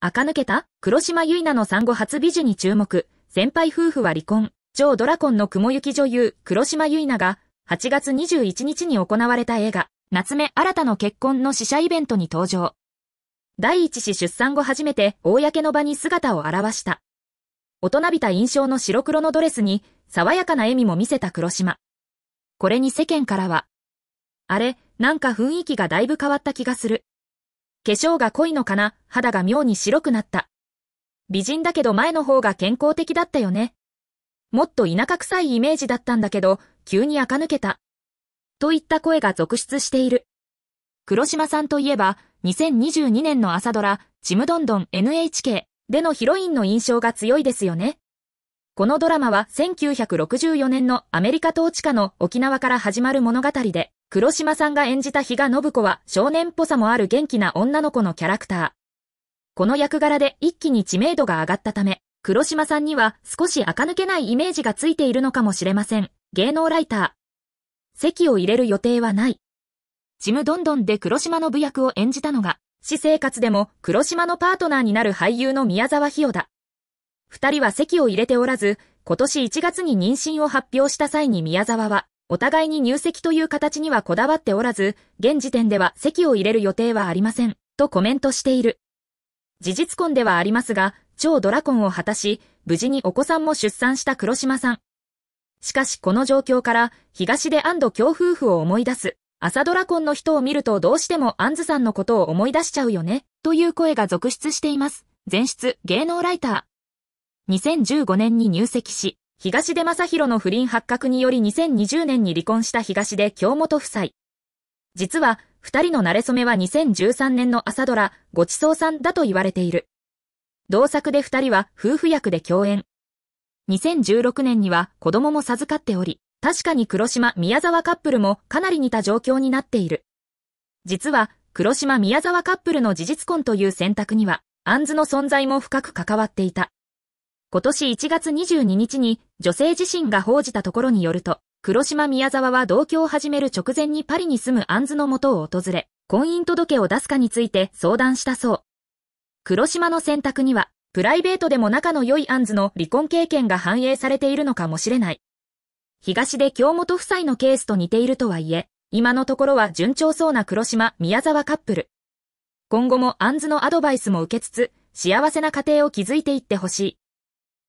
垢抜けた？黒島結菜の産後初美女に注目。先輩夫婦は離婚。超ドラコンの雲行き女優、黒島結菜が、8月21日に行われた映画、夏目新たの結婚の試写イベントに登場。第一子出産後初めて、公の場に姿を現した。大人びた印象の白黒のドレスに、爽やかな笑みも見せた黒島。これに世間からは、あれ、なんか雰囲気がだいぶ変わった気がする。化粧が濃いのかな、肌が妙に白くなった。美人だけど前の方が健康的だったよね。もっと田舎臭いイメージだったんだけど、急に垢抜けた。といった声が続出している。黒島さんといえば、2022年の朝ドラ、ちむどんどん NHK でのヒロインの印象が強いですよね。このドラマは1964年のアメリカ統治下の沖縄から始まる物語で、黒島さんが演じた比嘉信子は少年っぽさもある元気な女の子のキャラクター。この役柄で一気に知名度が上がったため、黒島さんには少し垢抜けないイメージがついているのかもしれません。芸能ライター。席を入れる予定はない。ちむどんどんで黒島の部役を演じたのが、私生活でも黒島のパートナーになる俳優の宮沢ひよだ。二人は席を入れておらず、今年1月に妊娠を発表した際に宮沢は、お互いに入籍という形にはこだわっておらず、現時点では席を入れる予定はありません、とコメントしている。事実婚ではありますが、超ドラコンを果たし、無事にお子さんも出産した黒島さん。しかしこの状況から、東で安堵強夫婦を思い出す、朝ドラコンの人を見るとどうしてもアンズさんのことを思い出しちゃうよね、という声が続出しています。前出芸能ライター。2015年に入籍し、東出正宏の不倫発覚により2020年に離婚した東出京本夫妻。実は、二人の馴れ初めは2013年の朝ドラ、ごちそうさんだと言われている。同作で二人は夫婦役で共演。2016年には子供も授かっており、確かに黒島宮沢カップルもかなり似た状況になっている。実は、黒島宮沢カップルの事実婚という選択には、アンズの存在も深く関わっていた。今年1月22日に女性自身が報じたところによると、黒島宮沢は同居を始める直前にパリに住むアンズの元を訪れ、婚姻届を出すかについて相談したそう。黒島の選択には、プライベートでも仲の良いアンズの離婚経験が反映されているのかもしれない。東で京本夫妻のケースと似ているとはいえ、今のところは順調そうな黒島宮沢カップル。今後もアンズのアドバイスも受けつつ、幸せな家庭を築いていってほしい。